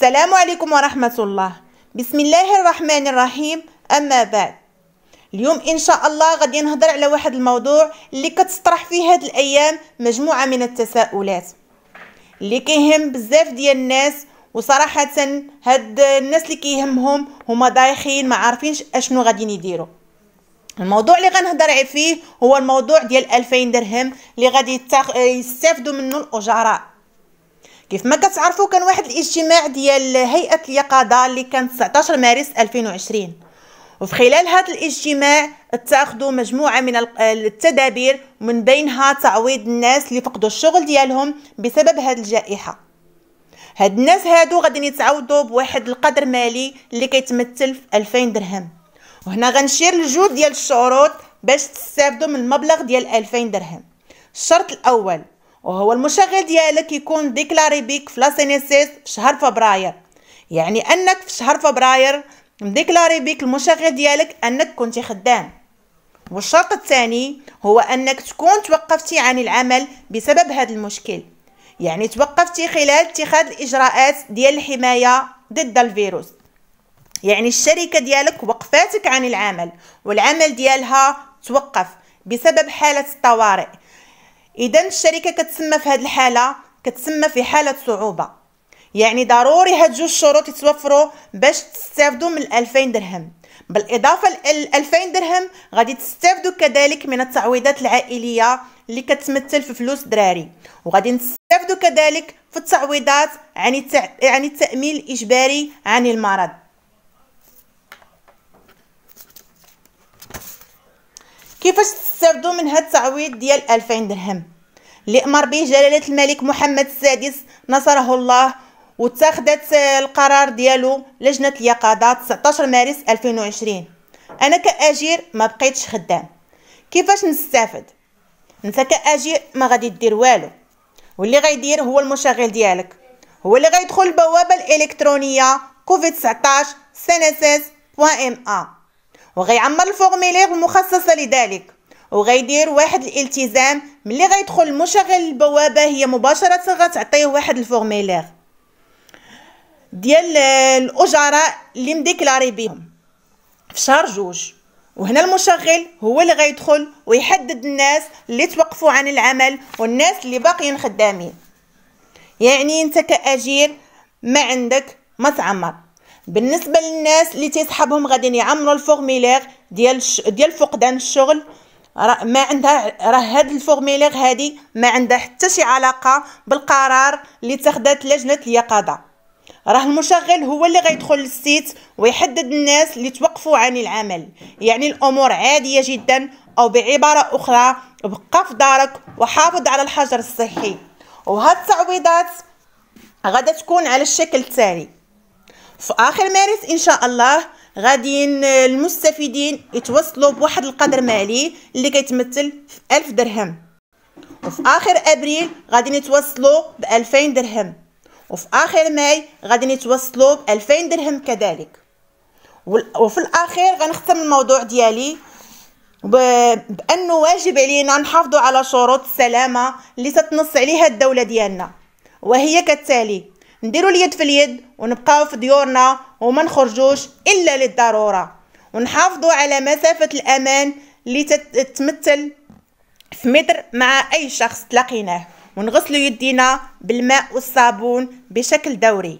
السلام عليكم ورحمة الله. بسم الله الرحمن الرحيم. أما بعد. اليوم إن شاء الله غادي نهضر على واحد الموضوع اللي كتطرح فيه هاد الأيام مجموعة من التساؤلات. اللي كيهم بزاف ديال الناس وصراحة هاد الناس اللي كيهمهم هما دايخين ما عارفينش أشنو غادي يديروا. الموضوع اللي غنهضر فيه هو الموضوع ديال 2000 درهم اللي غادي يستافدوا منه الأجراء. كيف ما كتعرفوا كان واحد الاجتماع ديال هيئة اليقظة اللي كان 19 مارس 2020 وفي خلال هذا الاجتماع اتخذوا مجموعة من التدابير من بينها تعويض الناس اللي فقدوا الشغل ديالهم بسبب هذه الجائحة. هاد الناس هادو غادي يتعوضوا بواحد القدر مالي اللي كيتمثل في 2000 درهم. وهنا غنشير الجوج ديال الشروط باش تستافدوا من المبلغ ديال 2000 درهم. الشرط الأول وهو المشغل ديالك يكون déclaré بيك في la CNSS في شهر فبراير. يعني أنك في شهر فبراير م déclaré بيك المشغل ديالك أنك كنتي خدام. والشرط الثاني هو أنك تكون توقفتي عن العمل بسبب هذا المشكل. يعني توقفتي خلال اتخاذ الإجراءات ديال الحماية ضد الفيروس. يعني الشركة ديالك وقفاتك عن العمل والعمل ديالها توقف بسبب حالة الطوارئ. إذا الشركة كتسمى في هذه الحالة كتسمى في حالة صعوبة. يعني ضروري هاد جوج شروط يتوفروا باش تستافدوا من 2000 درهم. بالإضافة ل 2000 درهم غادي تستافدوا كذلك من التعويضات العائلية اللي كتمثل في فلوس دراري. وغادي نستافدوا كذلك في التعويضات عن التع... التأمين الإجباري عن المرض. كيفاش تستافدوا من هاد التعويض ديال 2000 درهم. اللي أمر به جلالة الملك محمد السادس نصره الله واتخذت القرار ديالو لجنة اليقظة 19 مارس 2020 أنا كأجير ما بقيتش خدام. كيفاش نستافد؟ أنت كأجير ما غادي دير والو. واللي غيدير هو المشغل ديالك. هو اللي غيدخل البوابة الإلكترونية كوفيد 19 CNSS ما وغيعمر ال formulaire المخصصة لذلك. وغيدير واحد الالتزام ملي غيدخل المشغل البوابة هي مباشرة غتعطيه واحد ال formulaire ديال الأجراء اللي م déclaré بهم في شهر جوج وهنا المشغل هو اللي غيدخل ويحدد الناس اللي توقفوا عن العمل والناس اللي باقيين خدامين. يعني انت كأجير ما عندك ما تعمر بالنسبة للناس اللي تيسحبهم غادي يعمروا ال formulaire ديال ديال فقدان الشغل ما عندها راه هاد ال formulaire هادي ما عندها حتى شي علاقة بالقرار اللي اتخذت لجنه اليقظة. راه المشغل هو اللي غيدخل للسيت ويحدد الناس اللي توقفوا عن العمل. يعني الأمور عادية جدا أو بعبارة أخرى بقى في دارك وحافظ على الحجر الصحي. وهاد التعويضات غادا تكون على الشكل التالي. في آخر مارس إن شاء الله غادي المستفيدين يتوصلوا بواحد القدر مالي اللي كيتمثل في ألف درهم. وفي آخر أبريل غادي يتوصلوا ب 2000 درهم. وفي آخر ماي غادي نتوصلوا ب 2000 درهم كذلك. وفي الاخير غنختم الموضوع ديالي بأنه واجب علينا نحافظوا على شروط السلامة اللي تتنص عليها الدولة ديالنا. وهي كالتالي نديروا اليد في اليد ونبقاو في ديورنا وما نخرجوش إلا للضرورة. ونحافظوا على مسافة الأمان اللي تتمثل في متر مع أي شخص تلاقيناه. ونغسلوا يدينا بالماء والصابون بشكل دوري.